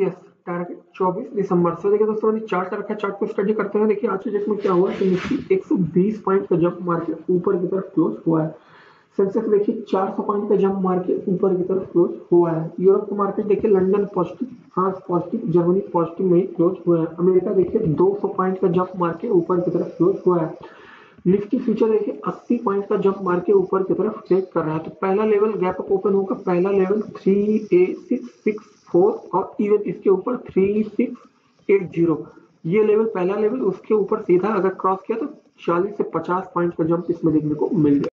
Yes target 24 दिसंबर से। देखिए दोस्तों, मैंने चार्ट है चार्ट को स्टडी करते हैं देखिए, आज के डेट में क्या हुआ है निफ्टी 120 पॉइंट का जंप मार के ऊपर की तरफ़ क्लोज हुआ है। सेंसेक्स देखिए 400 पॉइंट का जंप मार के ऊपर की तरफ़ क्लोज हुआ है। यूरोप का मार्केट देखिए London positive France positive Germany positive में क्लोज हुआ है। अमेरिका देखिए 200 पॉइंट का जंप मार के ऊपर की तरफ़ क्लोज हुआ है। निफ्टी फ्यूचर देखिए 80 पॉइंट का जंप मार के ऊपर की तरफ़ ट्रेड कर रहा है। तो पहला लेवल गैप ओपन होगा, पहला level three A six six four और इवन इसके ऊपर थ्री सिक्स एट ज़ीरो ये लेवल पहला लेवल उसके ऊपर सीधा अगर क्रॉस किया तो 40 से 50 पॉइंट का जंप इसमें देखने को मिल गया।